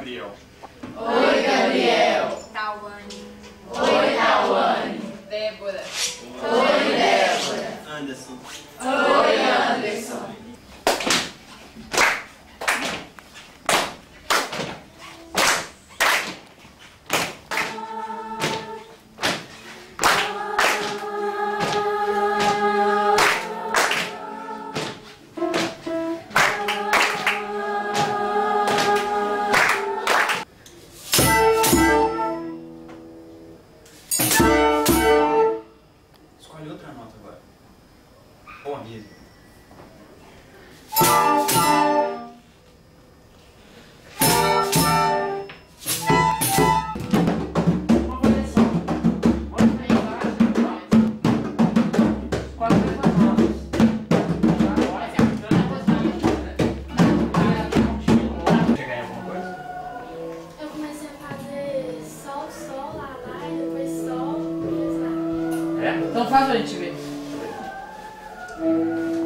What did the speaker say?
Gabriel. Oi, Gabriel. Tauane. É? Então faz pra gente ver. Música